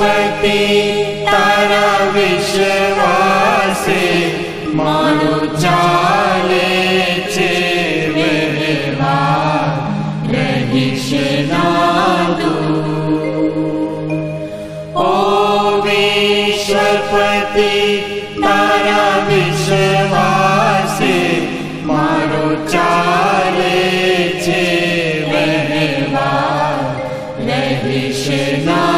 विश्वपति तारा विश्वासे मानो चाले व्यवहार रहिश नादू। ओ विश्वपति तारा मारो चाले छे व्यवहार रहिश नादू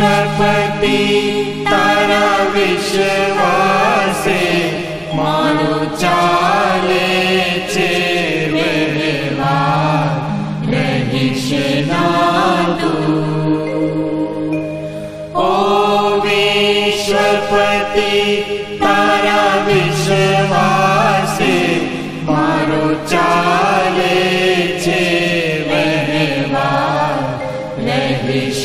विश्वपति तारा व्यवहार रहिश नादू ओ विश्वपति तारा विश्वासे मारो चाले छे व्यवहार रहिश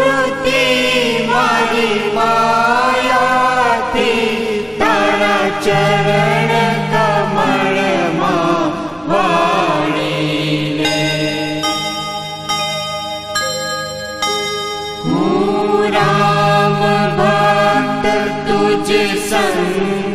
ृति मरि माया चरण कमलमा वाणी मुरामत तुज सङ्गयमवा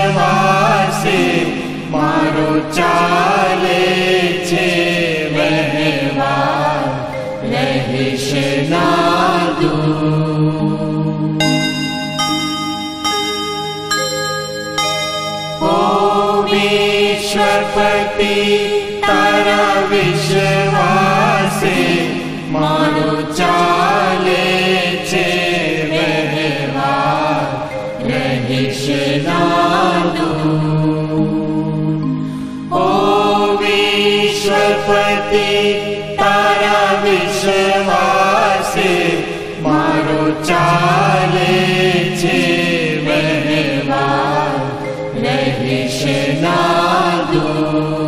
पति तारा विश्वासे मानो चाले रवाजेश ओ विश्वपति तारा विश्वासे मारो चाले छे Oh.